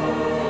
Lord.